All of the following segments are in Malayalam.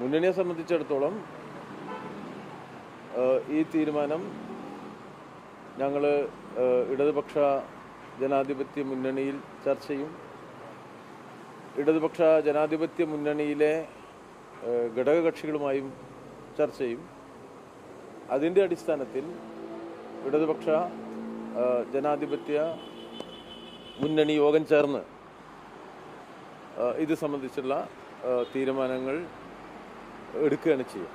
മുന്നണിയെ സംബന്ധിച്ചിടത്തോളം ഈ തീരുമാനം ഞങ്ങൾ ഇടതുപക്ഷ ജനാധിപത്യ മുന്നണിയിൽ ചർച്ച ചെയ്യും. ഇടതുപക്ഷ ജനാധിപത്യ മുന്നണിയിലെ ഘടകകക്ഷികളുമായും ചർച്ച ചെയ്യും. അതിന്റെ അടിസ്ഥാനത്തിൽ ഇടതുപക്ഷ ജനാധിപത്യ മുന്നണി യോഗം ചേർന്ന് ഇത് സംബന്ധിച്ചുള്ള തീരുമാനങ്ങൾ എടുക്കുകയാണ് ചെയ്യുക.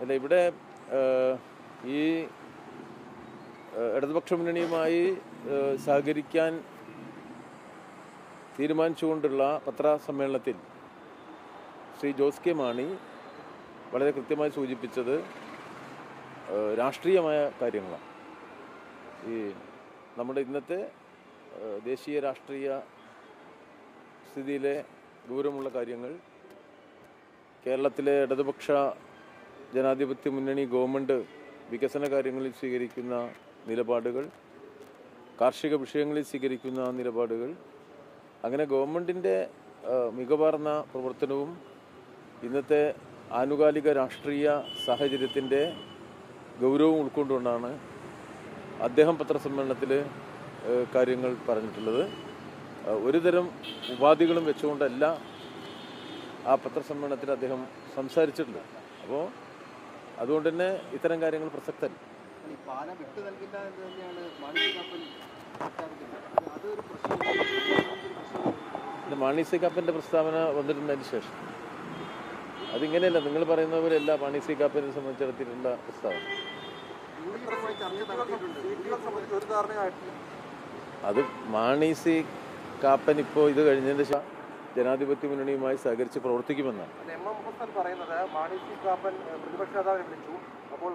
അല്ല ഇവിടെ ഈ ഇടതുപക്ഷ മുന്നണിയുമായി സഹകരിക്കാൻ തീരുമാനിച്ചുകൊണ്ടുള്ള പത്രസമ്മേളനത്തിൽ ശ്രീ ജോസ് കെ മാണി വളരെ കൃത്യമായി സൂചിപ്പിച്ചത് രാഷ്ട്രീയമായ കാര്യങ്ങളാണ്. ഈ നമ്മുടെ ഇന്നത്തെ ദേശീയ രാഷ്ട്രീയ സ്ഥിതിയിലെ ദൂരമുള്ള കാര്യങ്ങൾ കേരളത്തിലെ ഇടതുപക്ഷ ജനാധിപത്യ മുന്നണി ഗവൺമെന്റ് വികസന കാര്യങ്ങളിൽ സ്വീകരിക്കുന്ന നിലപാടുകൾ കാർഷിക വിഷയങ്ങളിൽ സ്വീകരിക്കുന്ന നിലപാടുകൾ അങ്ങനെ ഗവൺമെന്റിന്റെ മികവാർന്ന പ്രവർത്തനവും ഇന്നത്തെ ആനുകാലിക രാഷ്ട്രീയ സാഹചര്യത്തിന്റെ ഗൗരവം ഉൾക്കൊണ്ടുകൊണ്ടാണ് അദ്ദേഹം പത്രസമ്മേളനത്തിൽ കാര്യങ്ങൾ പറഞ്ഞിട്ടുള്ളത്. ഒരുതരം ഉപാധികളും വെച്ചുകൊണ്ടല്ല ആ പത്രസമ്മേളനത്തിൽ അദ്ദേഹം സംസാരിച്ചിട്ടുണ്ട്. അപ്പോൾ അതുകൊണ്ട് തന്നെ ഇത്തരം കാര്യങ്ങൾ പ്രസക്തല്ല. മാണി സി കാപ്പന്റെ പ്രസ്താവന വന്നിരുന്നതിന് ശേഷം. അതിങ്ങനെയല്ല നിങ്ങൾ പറയുന്ന പോലെ എല്ലാ പണി സി കാപ്പനെ പ്രസ്താവന. സംബന്ധിച്ച് ഒരു ധാരണയായിട്ടില്ല അത് മാണി സി കാപ്പൻ ഇപ്പോൾ ഇത് കഴിഞ്ഞതിന് ശേഷം ജനാധിപത്യ മുന്നണിയുമായി സഹകരിച്ച് പ്രവർത്തിക്കുമെന്നാണ്. കാപ്പൻ അപ്പോൾ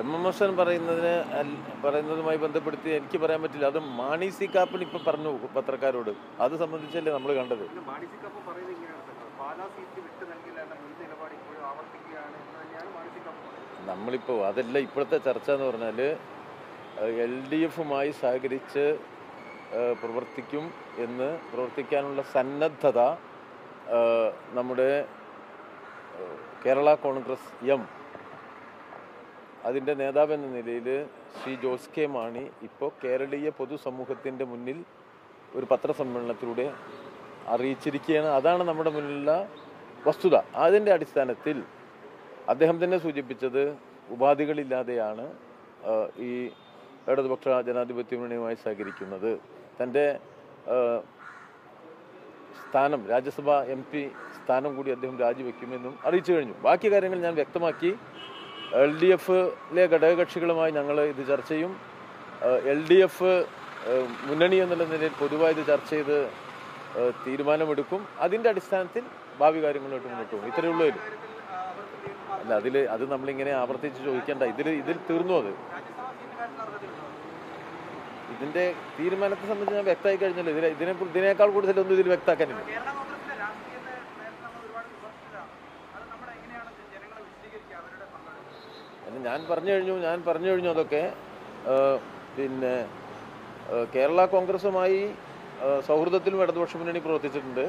എം എം എസ് എൻ പറയുന്നതിന് പറയുന്നതുമായി ബന്ധപ്പെടുത്തി എനിക്ക് പറയാൻ പറ്റില്ല. അത് മാണി സി കാപ്പൻ ഇപ്പം പറഞ്ഞു പത്രക്കാരോട്. അത് സംബന്ധിച്ചല്ലേ നമ്മൾ കണ്ടത്. നമ്മളിപ്പോ നമ്മളിപ്പോൾ അതല്ല ഇപ്പോഴത്തെ ചർച്ച എന്ന് പറഞ്ഞാൽ എൽ ഡി എഫുമായി സഹകരിച്ച് പ്രവർത്തിക്കും എന്ന് പ്രവർത്തിക്കാനുള്ള സന്നദ്ധത നമ്മുടെ കേരള കോൺഗ്രസ് എം അതിന്റെ നേതാവ് എന്ന നിലയിൽ ശ്രീ ജോസ് കെ മാണി ഇപ്പോൾ കേരളീയ പൊതുസമൂഹത്തിന്റെ മുന്നിൽ ഒരു പത്രസമ്മേളനത്തിലൂടെ അറിയിച്ചിരിക്കുകയാണ്. അതാണ് നമ്മുടെ മുന്നിലുള്ള വസ്തുത. അതിന്റെ അടിസ്ഥാനത്തിൽ അദ്ദേഹം തന്നെ സൂചിപ്പിച്ചത് ഉപാധികളില്ലാതെയാണ് ഈ ഇടതുപക്ഷ ജനാധിപത്യ മുന്നണിയുമായി സഹകരിക്കുന്നത്. തന്റെ സ്ഥാനം രാജ്യസഭ എം പി സ്ഥാനം കൂടി അദ്ദേഹം രാജിവെക്കുമെന്നും അറിയിച്ചു കഴിഞ്ഞു. ബാക്കി കാര്യങ്ങൾ ഞാൻ വ്യക്തമാക്കി എൽ ഡി എഫിലെ ഘടകകക്ഷികളുമായി ഞങ്ങൾ ഇത് ചർച്ച ചെയ്യും. എൽ ഡി എഫ് മുന്നണി എന്നുള്ള നിലയിൽ പൊതുവായി ഇത് ചർച്ച ചെയ്ത് തീരുമാനമെടുക്കും. അതിന്റെ അടിസ്ഥാനത്തിൽ ഭാവി കാര്യങ്ങളായിട്ട് മുന്നോട്ട് പോകും. ഇത്രയേ ഉള്ളൂ അല്ല അതിൽ അത് നമ്മളിങ്ങനെ ആവർത്തിച്ച് ചോദിക്കേണ്ട. ഇതിൽ ഇതിൽ തീർന്നു അത്. ഇതിന്റെ തീരുമാനത്തെ സംബന്ധിച്ച് ഞാൻ വ്യക്തമായി കഴിഞ്ഞല്ലോ. ഇതിനെ ഇതിനെ ഇതിനേക്കാൾ കൂടുതലൊന്നും ഇതിൽ വ്യക്തമാക്കാനില്ല. ഞാൻ പറഞ്ഞു കഴിഞ്ഞു ഞാൻ പറഞ്ഞു കഴിഞ്ഞു അതൊക്കെ. പിന്നെ കേരള കോൺഗ്രസുമായി സൗഹൃദത്തിലും ഇടതുപക്ഷ മുന്നണി പ്രവർത്തിച്ചിട്ടുണ്ട്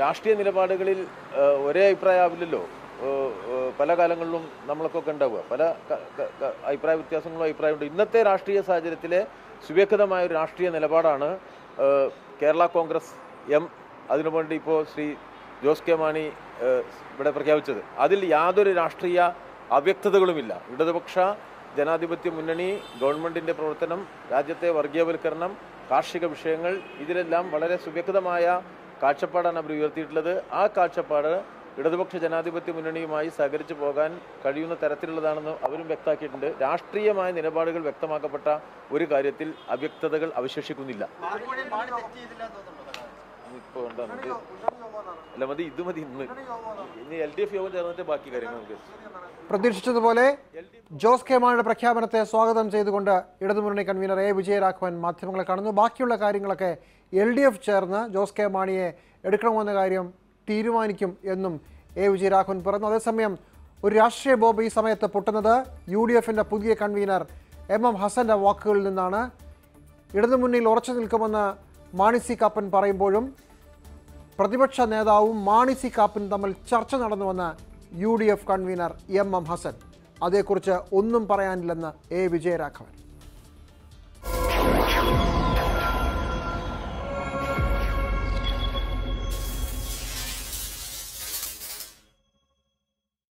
രാഷ്ട്രീയ നിലപാടുകളിൽ ഒരേ അഭിപ്രായമാവില്ലല്ലോ. പല കാലങ്ങളിലും നമ്മളൊക്കെ ഉണ്ടാവുക. പല അഭിപ്രായ വ്യത്യാസങ്ങളും അഭിപ്രായമുണ്ട്. ഇന്നത്തെ രാഷ്ട്രീയ സാഹചര്യത്തിലെ സുവ്യക്തമായ ഒരു രാഷ്ട്രീയ നിലപാടാണ് കേരള കോൺഗ്രസ് എം. അതിനുവേണ്ടി ഇപ്പോൾ ശ്രീ ജോസ് കെ മാണി ഇവിടെ പ്രഖ്യാപിച്ചത്. അതിൽ യാതൊരു രാഷ്ട്രീയ അവ്യക്തതകളുമില്ല. ഇടതുപക്ഷ ജനാധിപത്യ മുന്നണി ഗവൺമെന്റിന്റെ പ്രവർത്തനം രാജ്യത്തെ വർഗീയവൽക്കരണം കാർഷിക വിഷയങ്ങൾ ഇതിലെല്ലാം വളരെ സുവ്യക്തമായ കാഴ്ചപ്പാടാണ് അവർ ഉയർത്തിയിട്ടുള്ളത്. ആ കാഴ്ചപ്പാട് ഇടതുപക്ഷ ജനാധിപത്യ മുന്നണിയുമായി സഹകരിച്ചു പോകാൻ കഴിയുന്ന തരത്തിലുള്ളതാണെന്ന് അവരും വ്യക്തമാക്കിയിട്ടുണ്ട്. രാഷ്ട്രീയമായ നിലപാടുകൾ വ്യക്തമാക്കപ്പെട്ട ഒരു കാര്യത്തിൽ അവ്യക്തതകൾ അവശേഷിക്കുന്നില്ല. ഇപ്പോൾ നമുക്ക് അല്ല മതി ഇത് മതി ഇന്ന്. ഇനി എൽ ഡി എഫ് യോഗം ചേർന്നിട്ട് ബാക്കി കാര്യങ്ങൾ നമുക്ക് പ്രതീക്ഷിച്ചതുപോലെ ജോസ് കെ മാണിയുടെ പ്രഖ്യാപനത്തെ സ്വാഗതം ചെയ്തുകൊണ്ട് ഇടതുമുന്നണി കൺവീനർ എ. വിജയരാഘവൻ മാധ്യമങ്ങളെ കാണുന്നു. ബാക്കിയുള്ള കാര്യങ്ങളൊക്കെ എൽ ഡി എഫ് ചേർന്ന് ജോസ് കെ മാണിയെ എടുക്കണമെന്ന കാര്യം തീരുമാനിക്കും എന്നും എ. വിജയരാഘവൻ പറഞ്ഞു അതേസമയം ഒരു രാഷ്ട്രീയ ബോബ് ഈ സമയത്ത് പൊട്ടുന്നത് യു ഡി എഫിന്റെ പുതിയ കൺവീനർ എം. എം. ഹസന്റെ വാക്കുകളിൽ നിന്നാണ്. ഇടതുമുന്നണിയിൽ ഉറച്ചു നിൽക്കുമെന്ന് മാണി സി കാപ്പൻ പറയുമ്പോഴും പ്രതിപക്ഷ നേതാവും മാണി സി തമ്മിൽ ചർച്ച നടന്നുവെന്ന് U D F convener M M Hasan. അതേക്കുറിച്ച് ഒന്നും പറയാനില്ലെന്ന് എ. വിജയരാഘവൻ.